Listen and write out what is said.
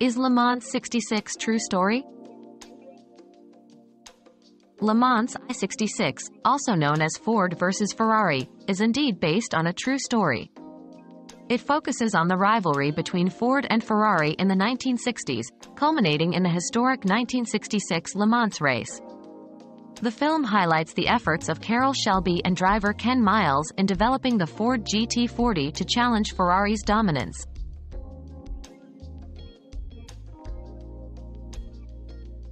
Is Le Mans 66 true story? Le Mans I-66, also known as Ford versus Ferrari, is indeed based on a true story. It focuses on the rivalry between Ford and Ferrari in the 1960s, culminating in the historic 1966 Le Mans race. The film highlights the efforts of Carroll Shelby and driver Ken Miles in developing the Ford GT40 to challenge Ferrari's dominance.